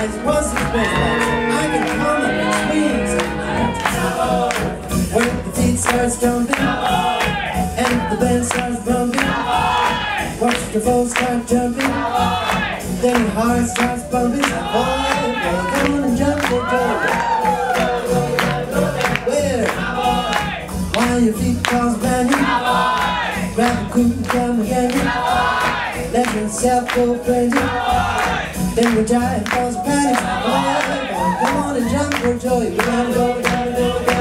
eyes. I can come in. When the feet starts dumping and the band starts bumping, watch your foes start jumping. Then your heart starts bumping. Where? Your feet cause banging, grab a quick come again. Let yourself go crazy. Then your giant falls panic. Come on and jump for joy. We're gonna go down.